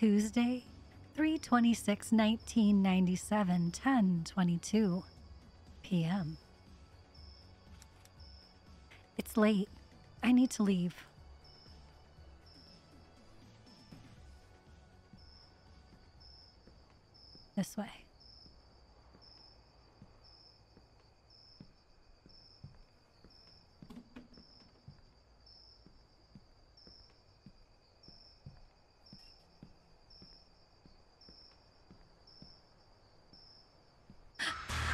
Tuesday, 326 1997, 1022 p.m. It's late. I need to leave. This way.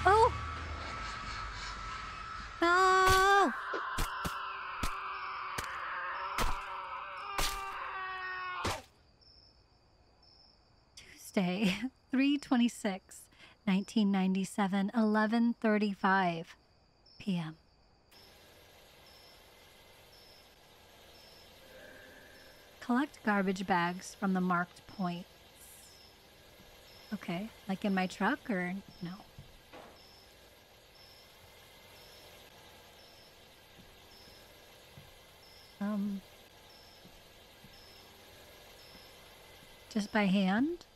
Oh! No! Tuesday, 326, 1997, 11:35 p.m. Collect garbage bags from the marked points. Okay, like in my truck or no? Um, just by hand?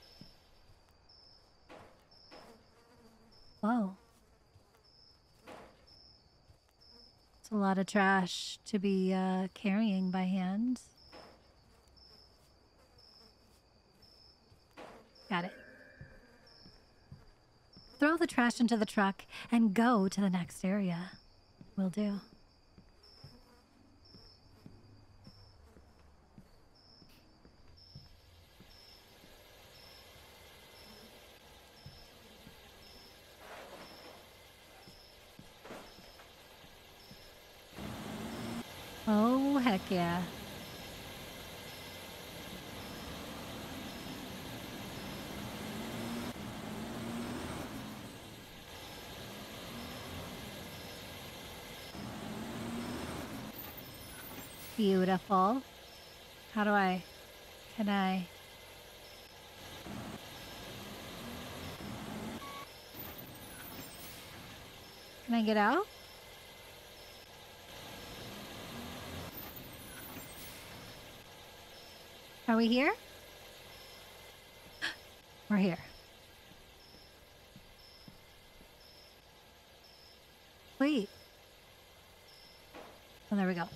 Whoa. It's a lot of trash to be uh, carrying by hand. Got it. Throw the trash into the truck and go to the next area. Will do. Oh, heck yeah. Beautiful. How do I? Can I? Can I get out? Are we here? We're here. Wait. Oh, there we go.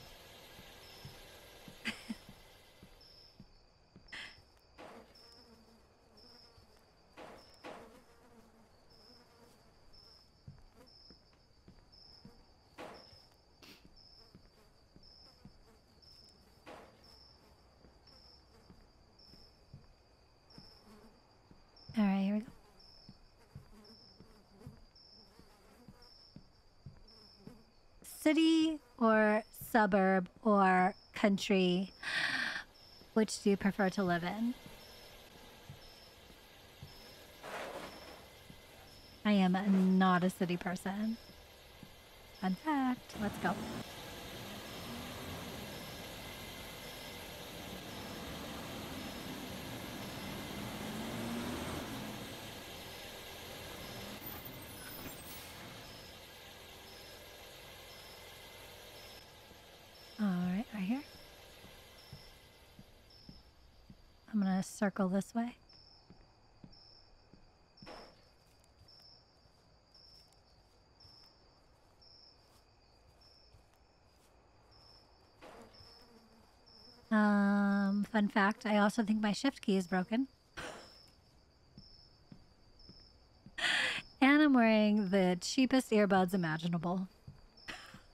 City or suburb or country, which do you prefer to live in? I am not a city person. Fun fact. Let's go. All right, right here. I'm gonna circle this way. Um, fun fact, I also think my shift key is broken. and I'm wearing the cheapest earbuds imaginable.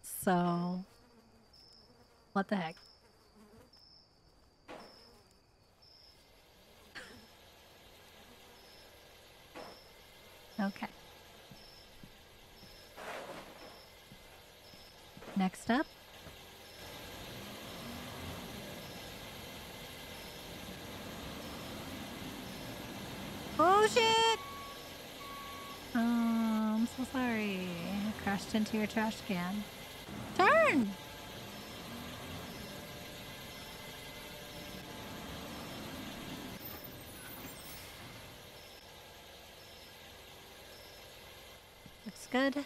So, what the heck? Okay. Next up. Oh shit! Oh, I'm so sorry. I crashed into your trash can. Turn! Looks good.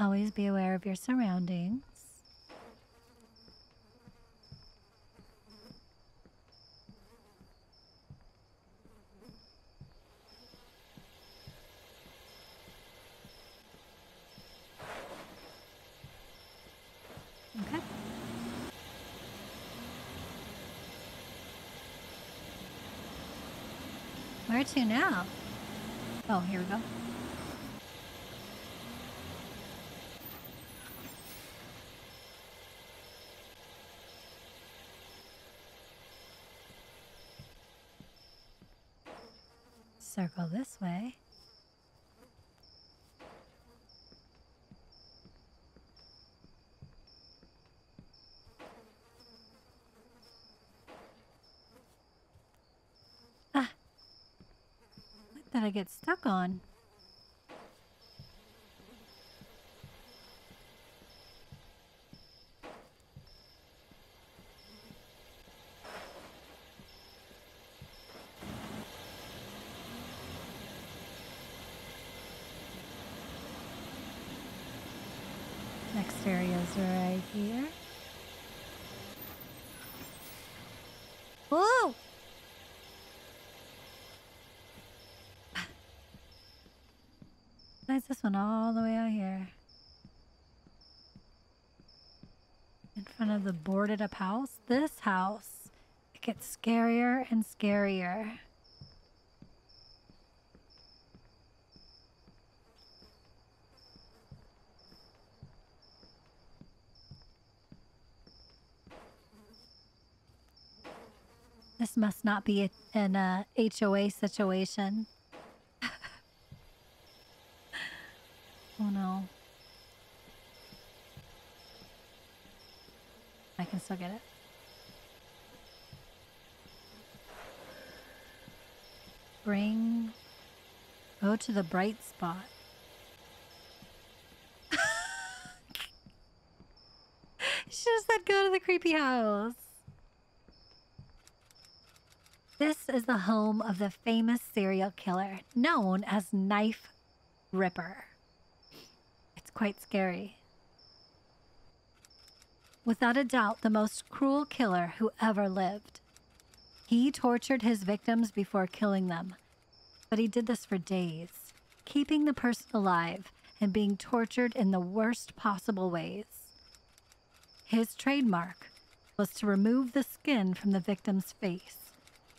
Always be aware of your surroundings. To now? Oh, here we go. Circle this way. I get stuck on? Next area is right here. Whoa! This one all the way out here? In front of the boarded up house? This house. It gets scarier and scarier. This must not be an uh, HOA situation. oh no. I can still get it. Bring. Go to the bright spot. She just said go to the creepy house. This is the home of the famous serial killer known as Knife Ripper. It's quite scary. Without a doubt, the most cruel killer who ever lived. He tortured his victims before killing them, but he did this for days, keeping the person alive and being tortured in the worst possible ways. His trademark was to remove the skin from the victim's face,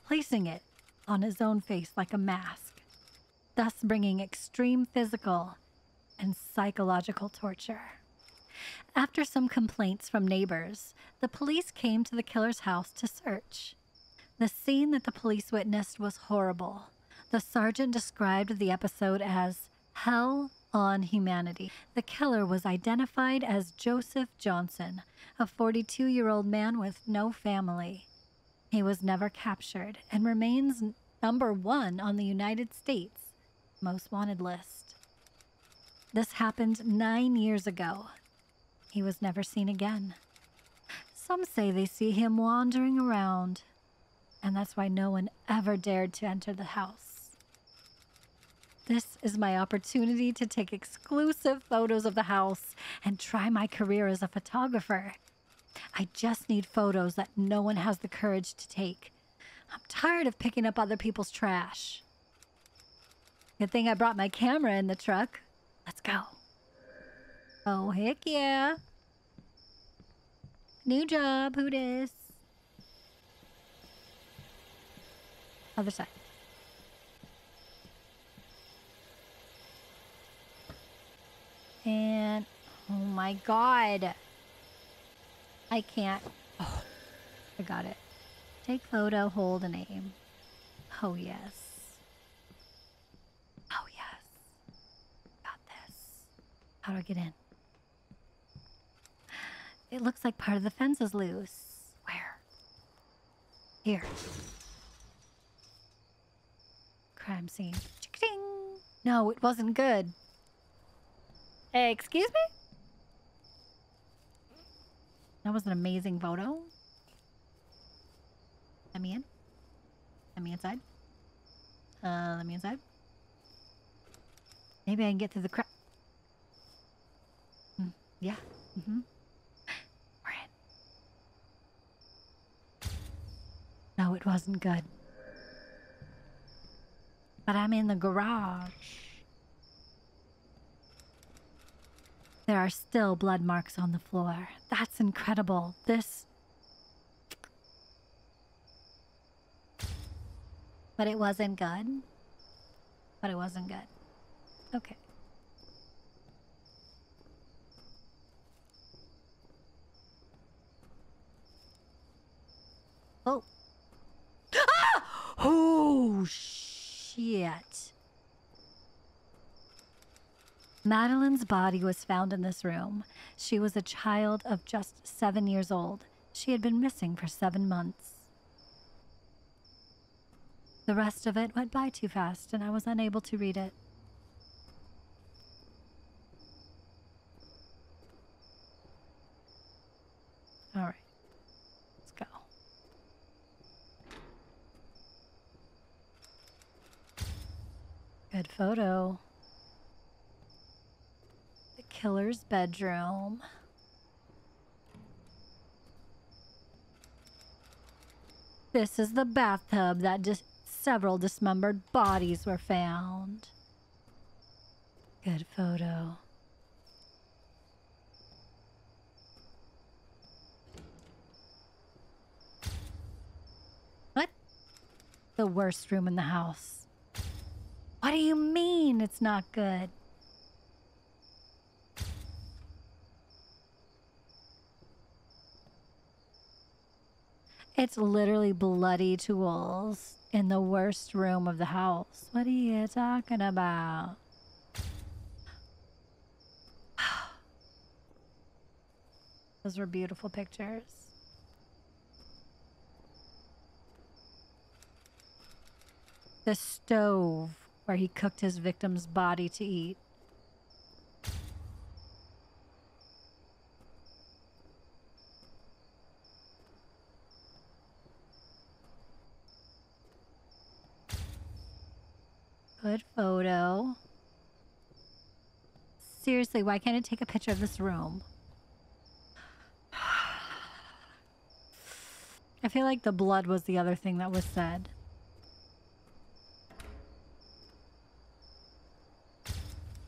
placing it on his own face like a mask, thus bringing extreme physical and psychological torture. After some complaints from neighbors, the police came to the killer's house to search. The scene that the police witnessed was horrible. The sergeant described the episode as hell on humanity. The killer was identified as Joseph Johnson, a 42 year old man with no family. He was never captured and remains number one on the United States most wanted list. This happened nine years ago. He was never seen again. Some say they see him wandering around, and that's why no one ever dared to enter the house. This is my opportunity to take exclusive photos of the house and try my career as a photographer. I just need photos that no one has the courage to take. I'm tired of picking up other people's trash. Good thing I brought my camera in the truck. Let's go. Oh, heck yeah. New job. Who dis? Other side. And oh my god. I can't. Oh, I got it. Take photo, hold and aim. Oh yes. Oh yes. Got this. How do I get in? It looks like part of the fence is loose. Where? Here. Crime scene. Chick-ding. No, it wasn't good. Hey, excuse me? That was an amazing photo. Let me in. Let me inside. Uh, let me inside. Maybe I can get through the crack. Yeah. Mm-hmm. We're in. No, it wasn't good. But I'm in the garage. There are still blood marks on the floor. That's incredible. This. But it wasn't good. But it wasn't good. Okay. Oh. Oh, shit. Madeline's body was found in this room. She was a child of just seven years old. She had been missing for seven months. The rest of it went by too fast, and I was unable to read it. All right, let's go. Good photo. The killer's bedroom. This is the bathtub that just several dismembered bodies were found. Good photo. What? The worst room in the house. What do you mean it's not good? It's literally bloody tools in the worst room of the house. What are you talking about? Those were beautiful pictures. The stove where he cooked his victim's body to eat. Good photo. Seriously, why can't I take a picture of this room? I feel like the blood was the other thing that was said.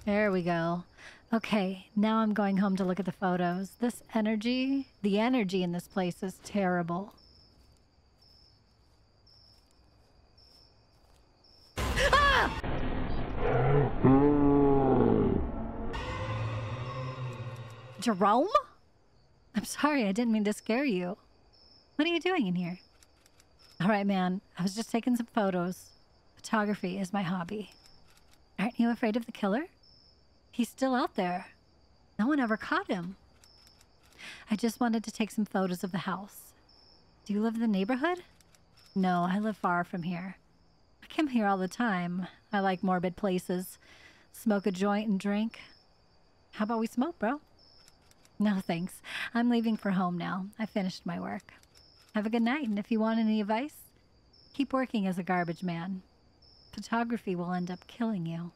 There we go. Okay, now I'm going home to look at the photos. This energy, the energy in this place is terrible. Ah! Jerome? I'm sorry, I didn't mean to scare you. What are you doing in here? All right, man, I was just taking some photos. Photography is my hobby. Aren't you afraid of the killer? He's still out there. No one ever caught him. I just wanted to take some photos of the house. Do you live in the neighborhood? No, I live far from here. I come here all the time. I like morbid places. Smoke a joint and drink. How about we smoke, bro? No, thanks. I'm leaving for home now. I finished my work. Have a good night, and if you want any advice, keep working as a garbage man. Photography will end up killing you.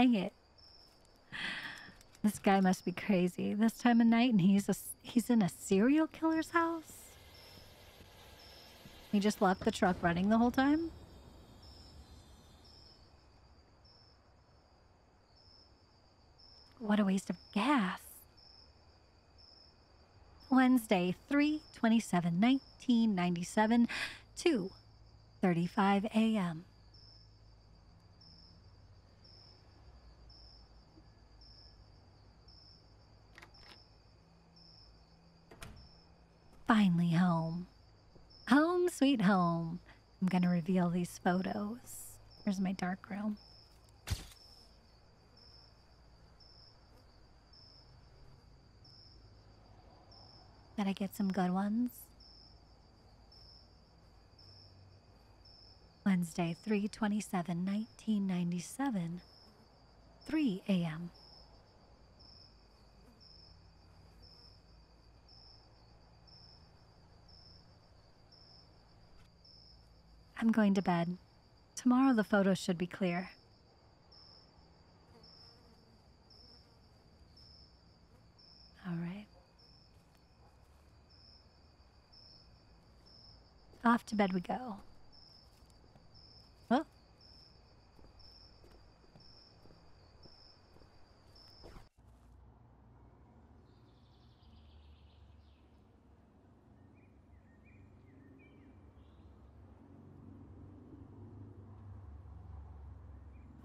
Dang it. This guy must be crazy. This time of night and he's a, he's in a serial killer's house? He just left the truck running the whole time? What a waste of gas. Wednesday, 3 27 1997, 2 35 a.m. Finally home. Home, sweet home. I'm going to reveal these photos. Here's my dark room. Gotta get some good ones. Wednesday, 327, 1997, 3 a.m. I'm going to bed. Tomorrow the photos should be clear. All right. Off to bed we go.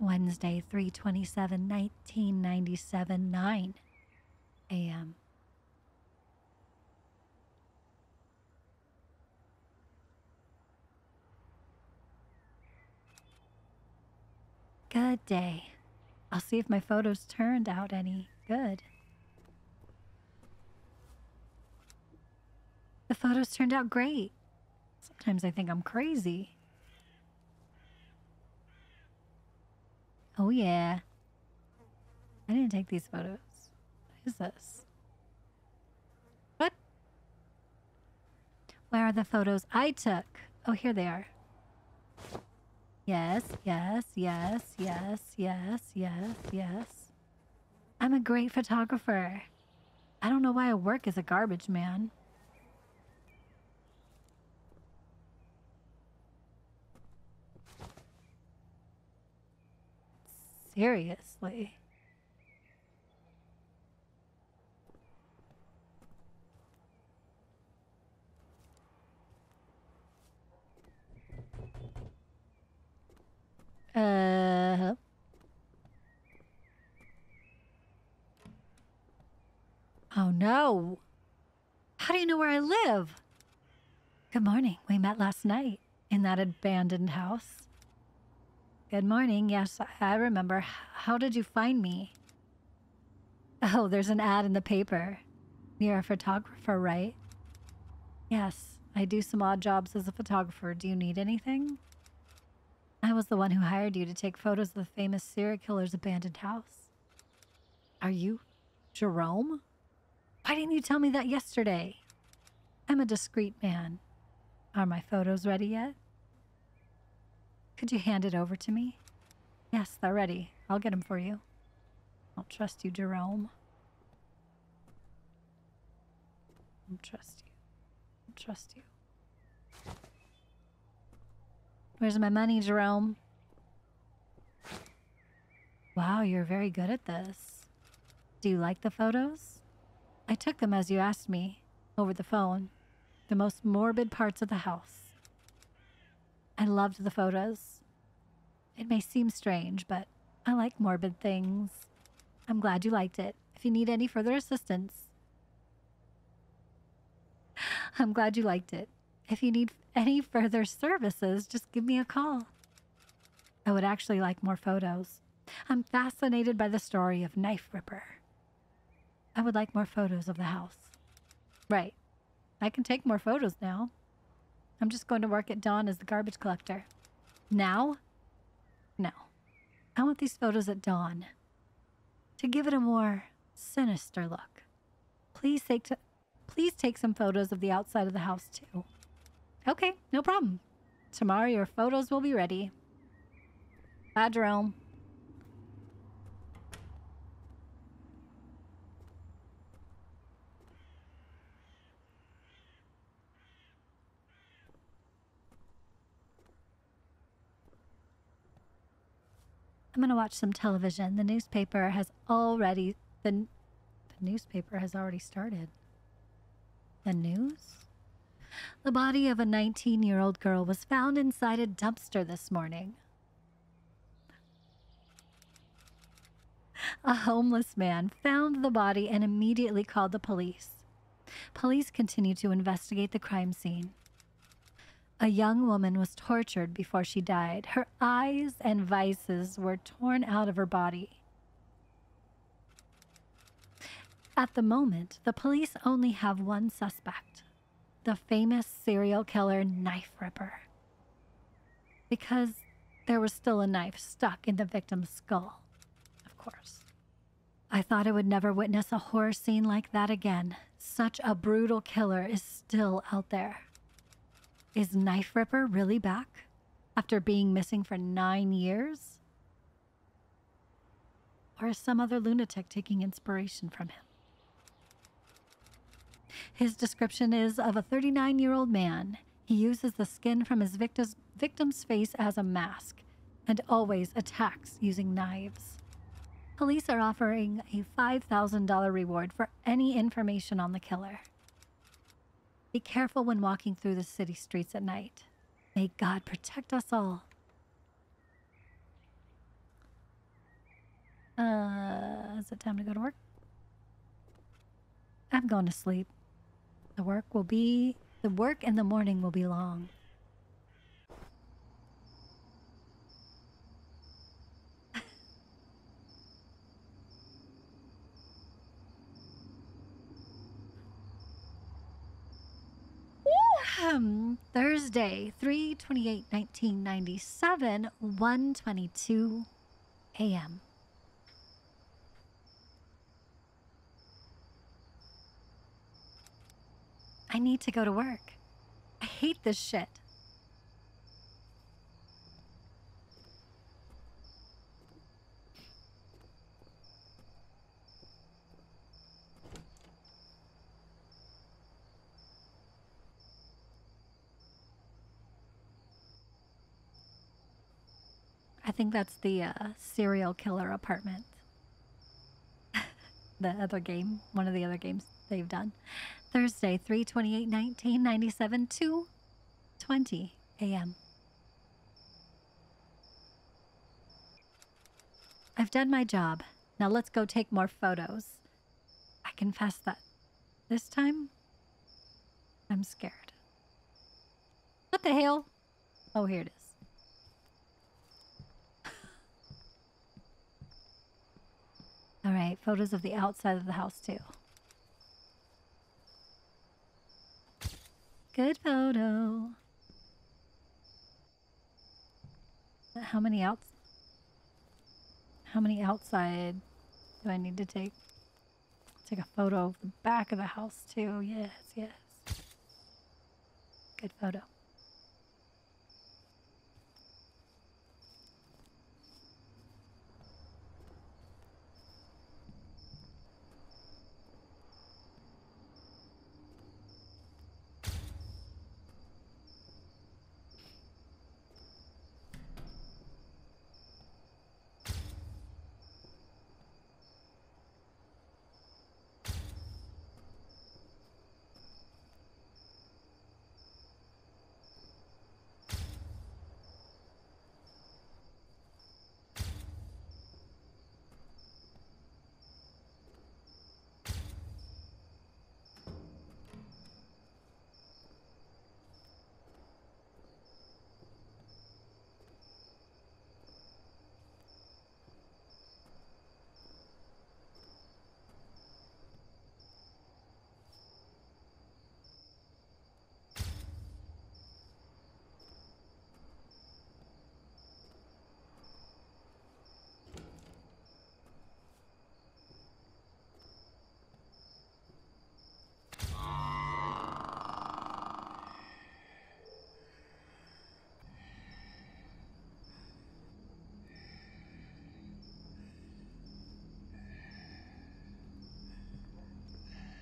Wednesday, 327, 1997, 9 a.m. Good day. I'll see if my photos turned out any good. The photos turned out great. Sometimes I think I'm crazy. Oh, yeah. I didn't take these photos. What is this? What? Where are the photos I took? Oh, here they are. Yes, yes, yes, yes, yes, yes, yes. I'm a great photographer. I don't know why I work as a garbage man. Seriously. Uh. Oh no. How do you know where I live? Good morning. We met last night in that abandoned house. Good morning. Yes, I remember. How did you find me? Oh, there's an ad in the paper. You're a photographer, right? Yes, I do some odd jobs as a photographer. Do you need anything? I was the one who hired you to take photos of the famous serial killer's abandoned house. Are you Jerome? Why didn't you tell me that yesterday? I'm a discreet man. Are my photos ready yet? Could you hand it over to me? Yes, they're ready. I'll get them for you. I'll trust you, Jerome. I'll trust you. I'll trust you. Where's my money, Jerome? Wow, you're very good at this. Do you like the photos? I took them as you asked me, over the phone. The most morbid parts of the house. I loved the photos. It may seem strange, but I like morbid things. I'm glad you liked it. If you need any further assistance, I'm glad you liked it. If you need any further services, just give me a call. I would actually like more photos. I'm fascinated by the story of Knife Ripper. I would like more photos of the house. Right. I can take more photos now. I'm just going to work at dawn as the garbage collector. Now? No. I want these photos at dawn. To give it a more sinister look. Please take please take some photos of the outside of the house too. Okay, no problem. Tomorrow your photos will be ready. Bye, Jerome. I'm going to watch some television. The newspaper has already the the newspaper has already started. The news? The body of a 19 year old girl was found inside a dumpster this morning. A homeless man found the body and immediately called the police. Police continue to investigate the crime scene. A young woman was tortured before she died. Her eyes and vices were torn out of her body. At the moment, the police only have one suspect the famous serial killer Knife Ripper. Because there was still a knife stuck in the victim's skull, of course. I thought I would never witness a horror scene like that again. Such a brutal killer is still out there. Is Knife Ripper really back? after being missing for nine years? Or is some other lunatic taking inspiration from him? His description is of a 39 year old man. He uses the skin from his victim's, victim's face as a mask and always attacks using knives. Police are offering a $5,000 reward for any information on the killer. Be careful when walking through the city streets at night. May God protect us all. Uh, is it time to go to work? I'm going to sleep. The work will be the work in the morning will be long. Um, Thursday, 3 28 1997, 122 a.m. I need to go to work. I hate this shit. Think that's the uh, serial killer apartment. the other game, one of the other games they've done. Thursday, 3 28 1997 2 20 a.m. I've done my job. Now let's go take more photos. I confess that this time I'm scared. What the hell? Oh, here it is. All right, photos of the outside of the house too. Good photo. How many outs? How many outside do I need to take? Take a photo of the back of the house too. Yes, yes. Good photo.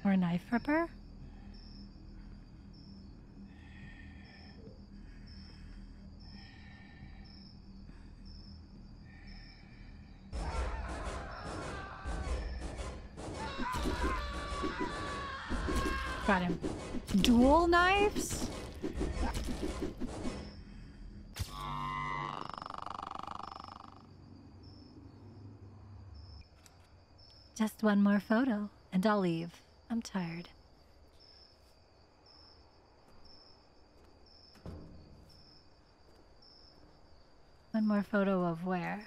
Or knife ripper? Got him. Dual knives? Just one more photo, and I'll leave. I'm tired. One more photo of where?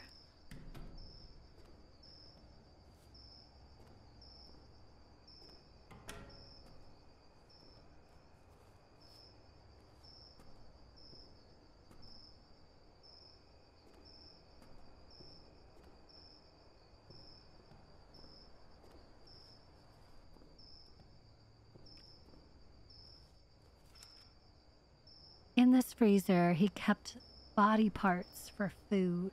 Freezer, he kept body parts for food.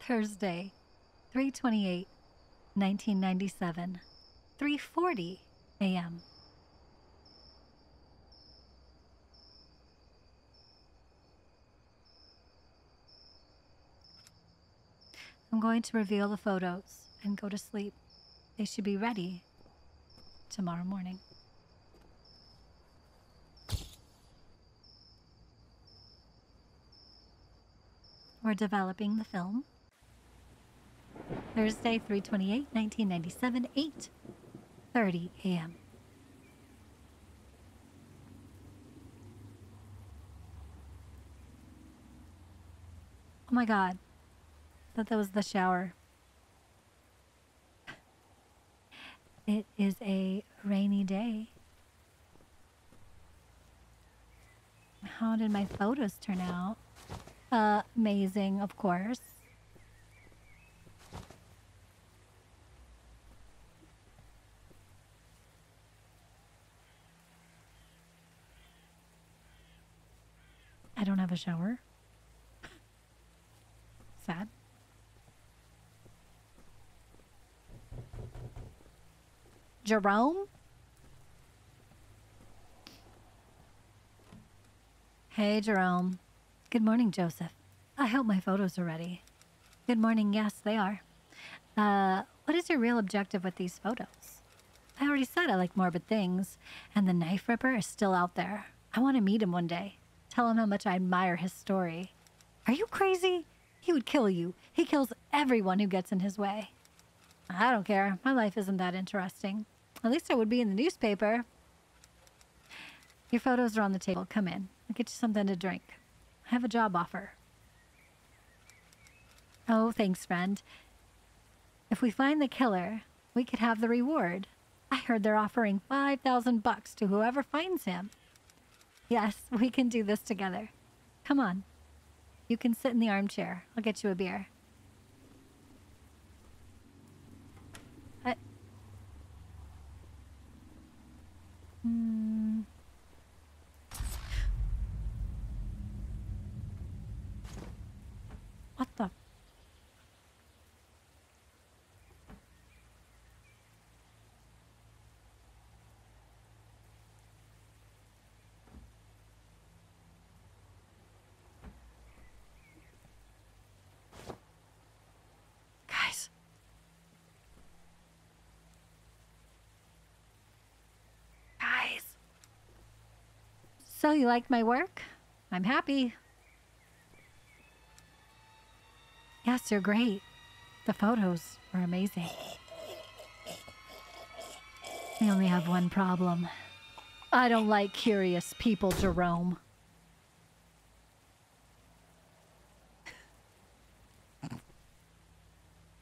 Thursday, 328, 1997, 3:40 a.m. I'm going to reveal the photos and go to sleep. They should be ready tomorrow morning. We're developing the film. Thursday, 328, 1997, 8.30 a.m. Oh my god. Thought that was the shower. It is a rainy day. How did my photos turn out? Uh, amazing, of course. I don't have a shower. Sad. Jerome? Hey, Jerome. Good morning, Joseph. I hope my photos are ready. Good morning. Yes, they are. Uh, what is your real objective with these photos? I already said I like morbid things, and the knife ripper is still out there. I want to meet him one day. Tell him how much I admire his story. Are you crazy? He would kill you. He kills everyone who gets in his way. I don't care. My life isn't that interesting. At least I would be in the newspaper. Your photos are on the table. Come in. I'll get you something to drink. I have a job offer. Oh, thanks, friend. If we find the killer, we could have the reward. I heard they're offering 5,000 bucks to whoever finds him. Yes, we can do this together. Come on. You can sit in the armchair. I'll get you a beer. Hmm. What So you like my work? I'm happy. Yes, you're great. The photos are amazing. I only have one problem. I don't like curious people, Jerome.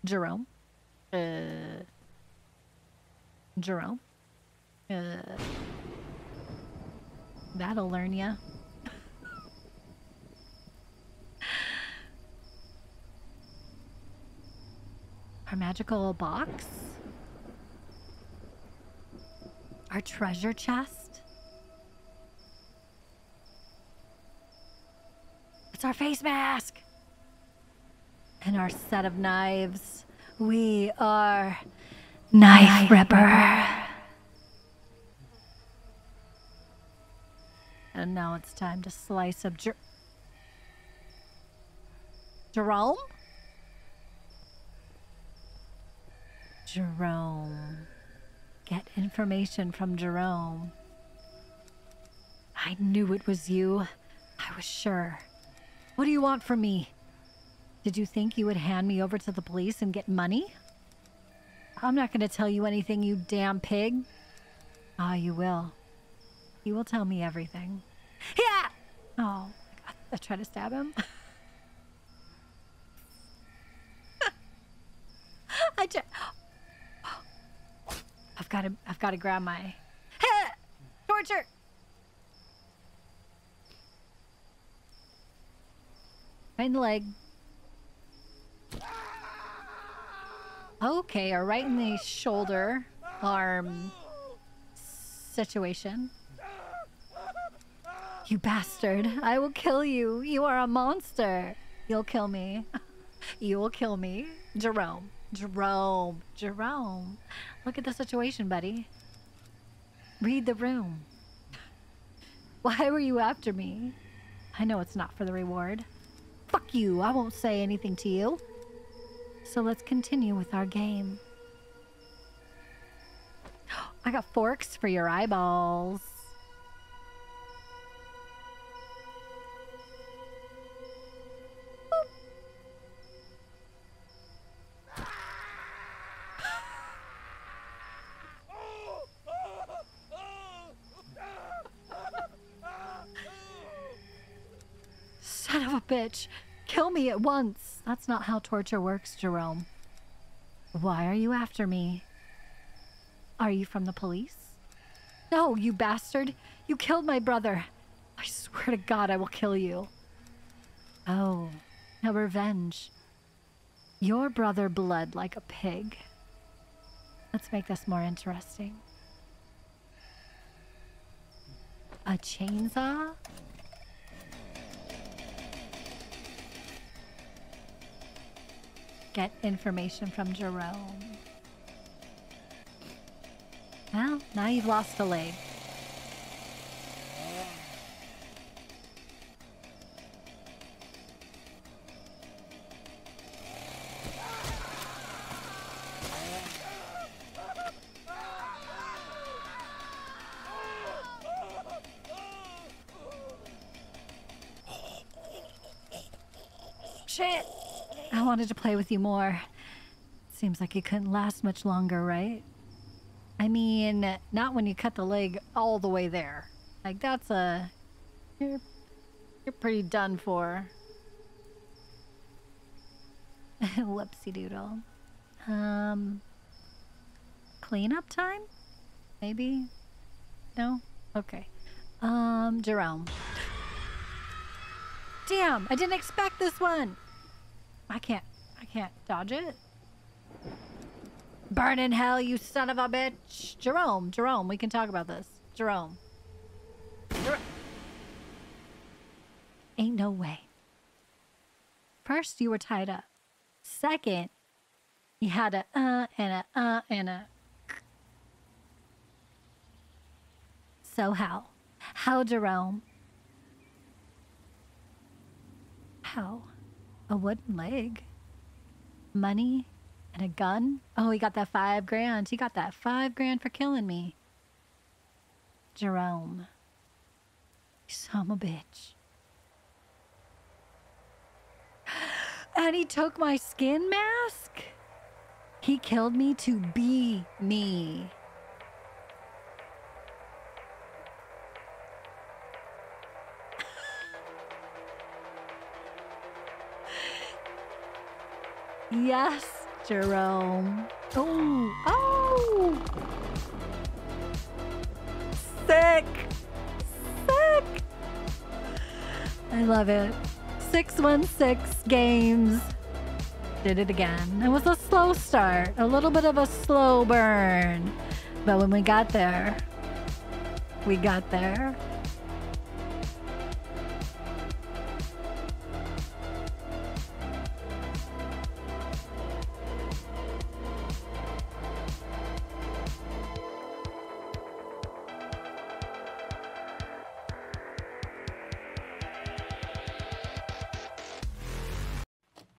Jerome? Uh. Jerome? Uh. That'll learn ya. Our magical box? Our treasure chest? It's our face mask! And our set of knives. We are Knife, Ripper. And now it's time to slice up Jer- Jerome? Jerome. Get information from Jerome. I knew it was you. I was sure. What do you want from me? Did you think you would hand me over to the police and get money? I'm not going to tell you anything, you damn pig. Ah, you will. You will tell me everything. Oh, I, I tried to stab him. I just. I've got to. I've got to grab my. Torture. Right in the leg. Okay, or right in the shoulder arm situation. You bastard. I will kill you. You are a monster. You'll kill me. You will kill me. Jerome. Jerome. Jerome. Look at the situation, buddy. Read the room. Why were you after me? I know it's not for the reward. Fuck you. I won't say anything to you. So let's continue with our game. I got forks for your eyeballs. Bitch. Kill me at once. That's not how torture works, Jerome. Why are you after me? Are you from the police? No, you bastard. You killed my brother. I swear to God I will kill you. Oh, now revenge. Your brother bled like a pig. Let's make this more interesting. A chainsaw? Get information from Jerome. Well, now you've lost a leg. Wanted to play with you more. Seems like it couldn't last much longer, right? I mean, not when you cut the leg all the way there. Like that's a you're you're pretty done for. Whoopsie doodle. Um cleanup time? Maybe? No? Okay. Um Jerome. Damn, I didn't expect this one. I can't I can't dodge it. Burn in hell, you son of a bitch. Jerome, Jerome, we can talk about this. Jerome. Jer Ain't no way. First, you were tied up. Second, you had a uh and a uh and a. So how? How, Jerome? How? A wooden leg? Money? And a gun? Oh, he got that five grand. He got that five grand for killing me. Jerome. Son of a bitch. And he took my skin mask? He killed me to be me. Yes, Jerome. Oh, oh! Sick! Sick! I love it. 616 games. Did it again. It was a slow start, a little bit of a slow burn. But when we got there, we got there.